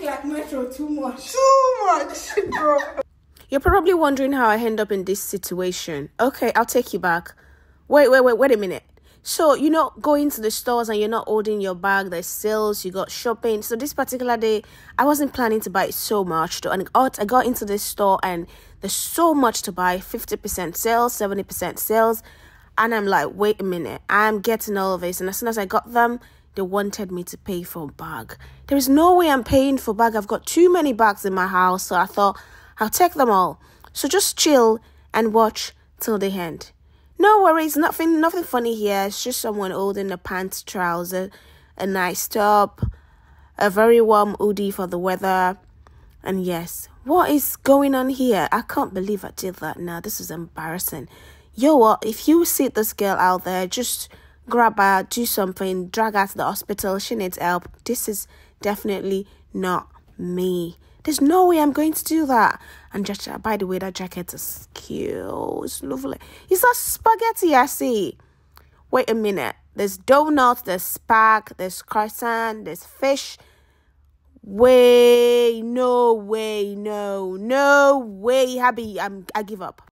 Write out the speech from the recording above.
look like Metro too much. Too much, bro. You're probably wondering how I end up in this situation. Okay, I'll take you back. Wait, wait, wait, wait a minute. So, you know, going to the stores and you're not holding your bag, there's sales, you got shopping. So, this particular day, I wasn't planning to buy so much. And I got, I got into this store and there's so much to buy 50% sales, 70% sales. And I'm like, wait a minute, I'm getting all of this. And as soon as I got them, they wanted me to pay for a bag. There is no way I'm paying for bag. I've got too many bags in my house. So I thought I'll take them all. So just chill and watch till the end. No worries, nothing nothing funny here. It's just someone holding a pants trouser, a nice top, a very warm hoodie for the weather. And yes, what is going on here? I can't believe I did that now. This is embarrassing. Yo, what? If you see this girl out there, just grab her, do something, drag her to the hospital. She needs help. This is definitely not me. There's no way I'm going to do that. And just uh, by the way, that jacket is cute. It's lovely. Is that spaghetti I see? Wait a minute. There's donuts, there's spag, there's croissant, there's fish. Way, no way, no, no way, Happy. I'm I give up.